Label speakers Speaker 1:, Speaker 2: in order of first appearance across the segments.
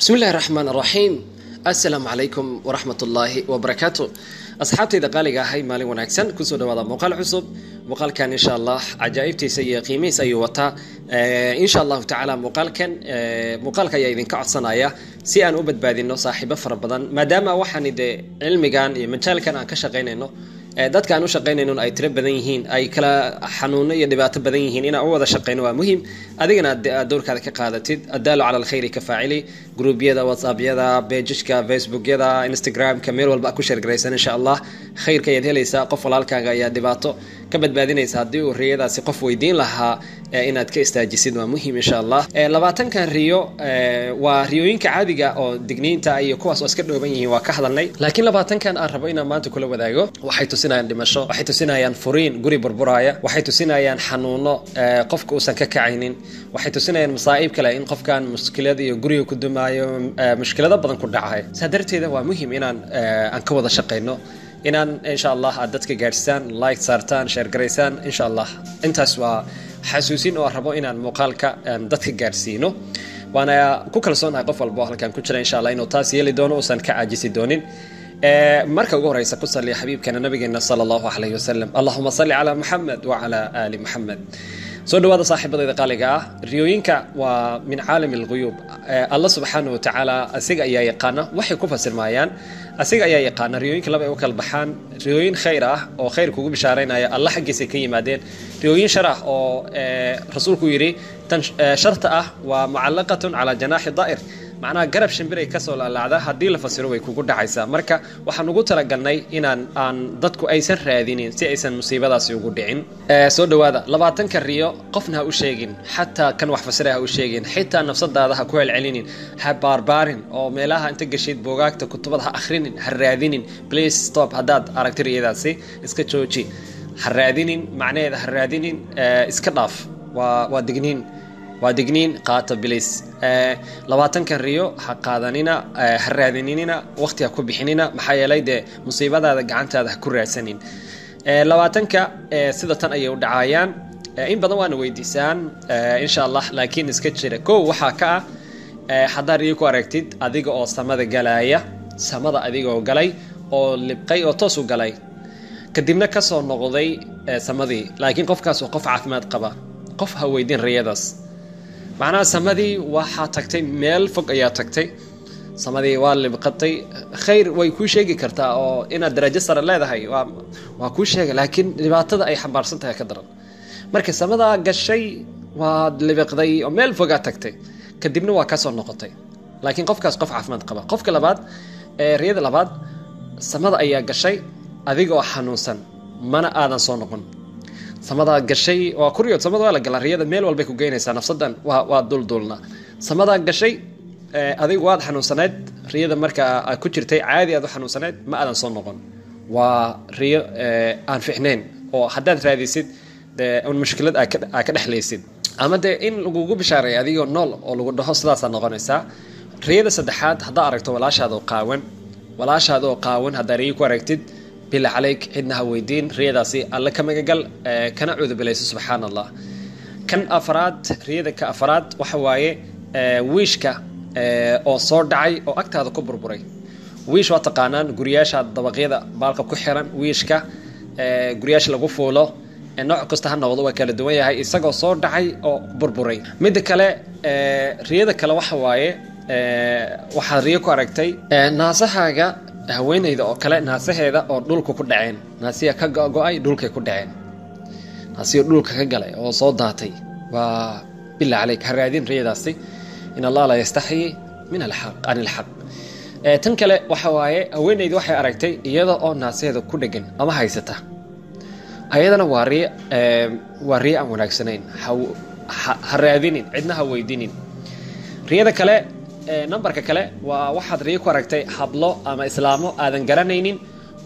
Speaker 1: bismi illahi raxmaan raxiim assalaamu calaykum waraxmat ullaahi wabarakaatu asxaabtayda qaaliga ahay maalin wanaagsan ku soo dhawaada muuqaal cusub. Muuqaalkan insha allah cajaa'ibtiisa iyo qiimihiis ayuu wataa. Insha allahu tacaala muuqaalkan muuqaalka ayaa idinka codsanaya si aan u badbaadino saaxiibo fara badan maadaama waxaan dee cilmigan iyo majaalkan aan ka shaqaynayno dadka aan u shaqaynaynon ay tiro badan yihiin ay kala xanuuno iyo dhibaato badan yihiin inaan u wada shaqayno waa muhiim. Adigana aad dowrkaada ka qaadatid. Adaalu cala alkhayri ka faacili. Gruubyada whatsappyada bejishka facebookyada instagramka meel walba ku sheergaraysan insha allah khayrka ayaad helaysaa qof walaalkaaga ayaa dhibaato ka badbaadinaysa. Haddii uu riyadaasi qof weydiin lahaa inaad ka istaajisid waa muhiim insha allah. Labaatankan riyo waa riyooyinka caadiga oo digniinta iyo kuwaas oo iska dhooban yihiin waa ka hadalnay. Laakiin labaatankan aan rabo inaan maanta kula wadaago waxay tusinayaan dhimasho waxay tusinayaan furiin guri burburaaya waxay tusinayaan xanuuno qofka uusan ka kacaynin waxay tusinayaan masaa'ib kale in qofkan mushkilad iyo guriga ku dumaayo mushkilado badan ku dhacay saa darteeda waa muhiim inaan aan ka wada shaqayno inaan insha allah aad dadka gaadhsaan like saartaan sheergaraysaan insha allah intaas waa xasuusin oo rabo inaan muuqaalka dadka gaadhsiino waana ku kalsoonahay qof walba oo halkan ku jira insha allah inuu taas yeeli doono uusan ka caajisi doonin. Marka ugu horeysa ku saliya xabiibkeena nabigeena sala allahu calayhi wasalam allahuma salli calaa muxamed wacala aali muxamed soo dhawaada saaxiibadayda qaaliga ah riyooyinka waa min caalam alghuyuub alla subxaana watacaala asiga ayaa yaqaana waxay ku fasirmayaan asiga ayaa yaqaana riyooyinka laba ay u kala baxaan riyooyin khayr ah oo khayr kugu bishaaraynaya alla xaggiisa ka yimaadeen. Riyooyin shar ah oo rasuulku yidhi tan sharta ah waa mucallaqatun calaa janaaxi daa'ir macnaha garab shimbiray ka soo laalaacda haddii la fasiro way kugu dhacaysaa. Marka waxaan ugu talagalnay inaan aan dadku aysan raadinin si aysan musiibadaasi ugu dhicin. Soo dhawaada labaatanka riyo qofna ha u sheegin xataa kan wax fasira ha u sheegin xitaa nafsadaada ha ku celcelinin ha baarbaarin oo meelaha inta geshid buugaagta kutubada ha akhrinin ha raadinin. Please stop haddaad aragti riyadaasi iska jooji. Ha raadinin macnaheeda ha raadinin iska dhaaf. Waa waa digniin waa digniin qaata bilis. Labaatankan riyo ha qaadanina ha raadinina waqti ha ku bixinina. Maxaa yeelay dee musiibadaada gacantaada ha ku raadsanin. Labaatanka sida tan ayay u dhacayaan. In badan waana weydiisaan insha allah laakiin iska jira. Kow waxaa ka ah haddaa riyo ku aragtid adiga oo samada galaya samada adigoo galay oo libqay oo toos u galay. Kadibna ka soo noqday samadii. Laakiin qofkaas waa qof caafimaad qaba qof ha weydin riyadaas macnaha samadii waxaa tagtay meel fog ayaa tagtay. Samadii waa libqatay. Khayr way kuu sheegi kartaa oo inaad darajo sare leedahay waa kuu sheega laakiin dhibaatada ay xambaarsan tahay ka daran. Marka samadaa gashay waad libiqday oo meel fogaa tagtay. Kadibna waa ka soo noqotay. Laakiin qofkaas qof caafimaad qaba. Qofka labaad riyada labaad samada ayaa gashay adiga oo xanuunsan. Mana aadan soo noqon samadaa gashay waa kuryood samada waa la galaa riyada meel walbay ku geynaysaa nafsadan waa waa samadaa gashay adigu waad xanuunsaneyd riyada marka aad ku jirtay caadi aad u xanuunsaneyd ma aadan soo noqon. Waa riyo aan ficnayn oo haddaad raadisid dee un mushkilad aa ka dhexlaysid. Ama dee in lagugu bishaaray adigoo nool oo lagu dhaho sidaasaa noqonaysaa. Riyada saddexaad haddaa aragto walaashaada oo qaawan walaashaada oo qaawan haddaa riyo ku aragtid bila calayk cidna ha weydiin riyadaasi alle ka magagal kana cuudubilayso subxaan allah kan afraad riyada ka afraad waxa waaye wiishka oo soo dhacay oo agtaada ku burburay. Wiish waa taqaanaan guriyaasha dabaqyada baalka ku xiran wiishka guryaasha lagu fuulo nooc kasta ha noqdo waa kala duwan yahay isagoo soo dhacay oo burburay. Midda kale riyada kale waxa waaye waxaad riyo ku aragtay naasahaaga haweenayda oo kale naasaheeda oo dhulka ku dhaceen. Naasiya ka go'ay dhulkay ku dhaceen. Naasiya dhulka ka galay oo soo daatay. Waa bila caleyk ha raadin riyadaasi. In allah la yastaxyi min alxaq an ilxaq tan kale waxa waaye haweenayda waxay aragtay iyada oo naasaheeda ku dhegan ama haysata. Ayadana waa riy riyo aan wanaagsanayn. Ha raadinin cidna ha weydinin. Riyada kale numberka kale waa waxaad riyo ku aragtay hablo ama islaamo aadan garanaynin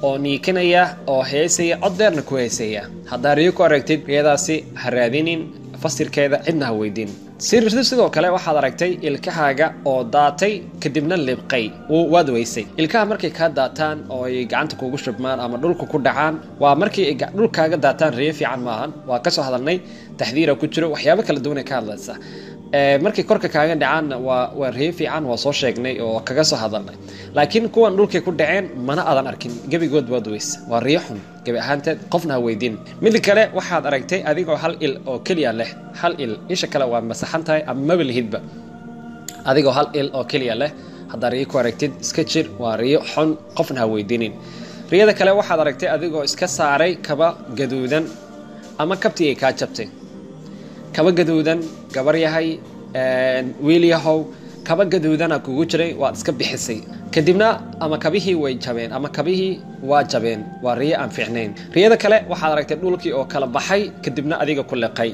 Speaker 1: oo niikanaya oo heesaya cod deerna ku heesaya. Haddaa riyo ku aragtid riyadaasi ha raadinin fasirkeeda cidna ha weydiin. Sidoo kale waxaad aragtay ilkahaaga oo daatay kadibna libqay. Waad weysay. Ilkaha markay kaa daataan oo ay gacanta kugu shubmaan ama dhulka ku dhacaan waa markii dhulkaaga daataan riyo fiican maahan. Waa ka soo hadalnay taxdiira ku jiro waxyaabo kala duwanay ka hadlaysa markay korka kaaga dhacaanna waa waa riyo fiican waa soo sheegnay oo kaga soo hadalnay. Laakiin kuwan dhulkay ku dhaceen mana aadan arkin. Gebigood waad weys waa riyo xun. Gebi ahaanteed qofna ha weydiin. Mid kale waxaad aragtay adigoo hal il oo keliya leh. Hal il. Isha kale waa masaxan tahay ama maba lihidba adigoo hal il oo keliya leh. Haddaa riyo ku aragtid iska jir. Waa riyo xun. Qofna ha weydiinin. Riyada kale waxaad aragtay adigoo iska saaray kaba gaduudan ama kabtii ay kaa jabtay kaba gaduudan gabar yahay wiil yahow kaba gaduudana kugu jiray waad iska bixisay. Kadibna ama kabihii way jabeen ama kabihii waa jabeen waa riyo aan fiicnayn. Riyada kale waxaad aragtay dhulkii oo kala baxay kadibna adiga ku liqay.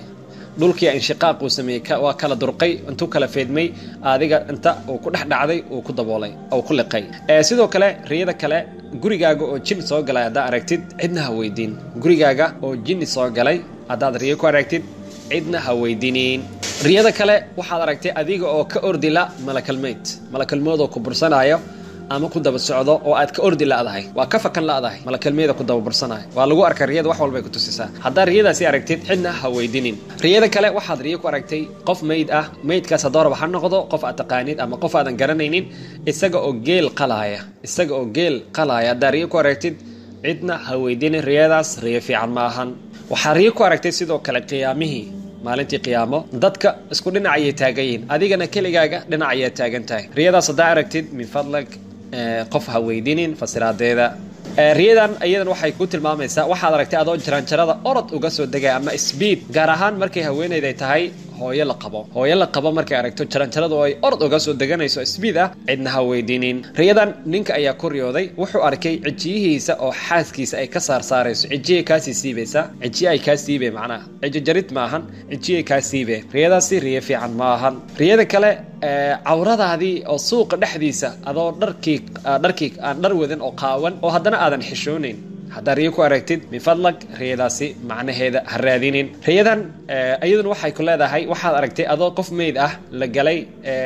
Speaker 1: Dhulkii inshiqaaq uu sameeyey waa kala durqay intuu kala feedmay adiga inta uu ku dhex dhacday uu ku daboolay oo ku liqay. Sidoo kale riyada kale gurigaaga oo jin soo galay haddaa aragtid cidna ha weydiin. Gurigaaga oo jinni soo galay haddaad riyo ku aragtid cidna ha weydiiniin riyada kale waxaad aragtay adiga oo ka ordila malakalmeyd malakalmood oo ku bursanayo ama ku daba socdo oo aad ka ordi la'dahay waa ka fakan la'dahay malakalmeeda ku daba bursanayo waa lagu arkaa riyada wax walbay ku tusisaa haddaa riyadaasi aragtid cidna ha weydinin riyada kale waxaad riyo ku aragtay qof meyd ah meydkaas hadooraba ha noqdo qof aad taqaanid ama qof aadan garanaynin isaga oo geel qalaaya isaga oo geel qalaaya haddaa riyo ku aragtid cidna ha weydinin riyadaas riyo fiican ma ahan waxaa riyo ku aragtay sidoo kale qiyaamihii maalintii qiyaamo dadka isku dhinac ayay taagan yihiin adigana keligaaga dhinac ayaa taagan tahay. Riyadaas haddaa aragtid min fadlag qof ha weydinin fasiraadeeda. Riyadan iyadan waxay ku tilmaamaysaa waxaad aragtay adoo jaraanjarada orod uga soo degaya ama sbiid gaar ahaan markay haweenayday tahay hooyo la qabo. Hooyo la qabo markay aragto jaranjarada oo ay orod uga soo deganayso sbiid ah cidna ha weydiinin. Riyadan ninka ayaa ku riyooday wuxuu arkay cijiyihiisa oo xaaskiisa ay ka saarsaarayso. Cijiyay kaasii siibaysa cijiye ay kaa siibe macnaha. Cijo jarid ma ahan cijiyay kaa siibe riyadaasi riyo fiican ma ahan riyada kale cawradaadii oo suuqa dhexdiisa adoo dharkii dharkii aan dhar wadan oo qaawan oo haddana aadan xishoonayn haddaa riyo ku aragtid min fadlag riyadaasi macnaheeda ha raadinin. Riyadan iyaduna waxay ku leedahay waxaad aragtay adoo qof meyd ah la galay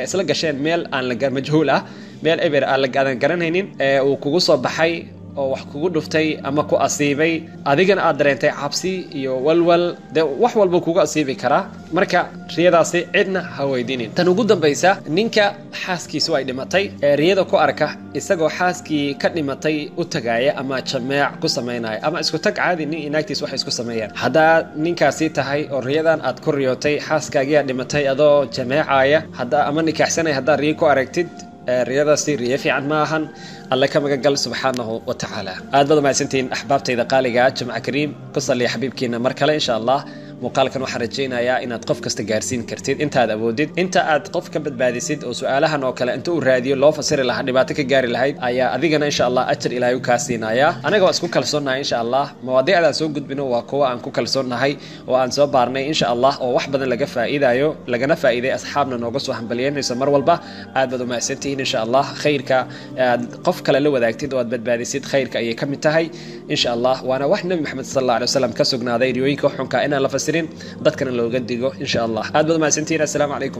Speaker 1: isla gasheen meel aan majhuul ah meel eber aadan garanaynin uu kugu soo baxay oo wax kugu dhuftay ama ku asiibay. Adigana aad dareentay cabsi iyo walwal. Dee wax walba kugu asiibi karaa marka riyadaasi cidna ha weydinin tan ugu dambaysa ninka xaaskiisu ay dhimatay ee riyada ku arka isagoo xaaskii ka dhimatay u tagaaya ama jameec ku samaynaya ama isku tag caadi nin inaagtiis waxay isku sameeyaan. Haddaa ninkaasi tahay oo riyadan aad ku riyootay xaaskaagiyaa dhimatay adoo jameecaya hadda ama nikaaxsanaya haddaa riyo ku aragtid riyadaasi riyo fiican ma ahan alle ka magangal subxaanahu wa tacaala. Aad baad mahadsantihiin axbaabtayda qaaliga jimca kariim ku salliya xabiibkiina mar kale insha allah muuqaalkan waxaan rajaynayaa inaad qof kasta gaarsiin kartid. Intaad awoodid inta aad qof ka badbaadisid oo su'aalahan oo kale inta uu raadiyo loo fasiri lahaa dhibaato ka gaari lahayd ayaa adigana insha allah ajar ilaahay u kaa siinayaa. Anaga waa isku kalsoonnahay insha allah mawaadiicdaan soo gudbino waa kuwa aan ku kalsoonnahay oo aan soo baarnay insha allah oo wax badan laga faa'iidayo lagana faa'iiday asxaabna nooga soo hambalyeynayso mar walba. Aad baad u mahadsantihiin insha allah khayrka aad qof kale la wadaagtid oo aad badbaadisid khayrka ayay ka mid tahay insha allah. Waana wax nebi maxamed sal alla alay wasalam ka sugnaaday riyooyinka xunka inaan la مفسرين دكتور لو قد إن شاء الله. هذا ما سنتين السلام عليكم.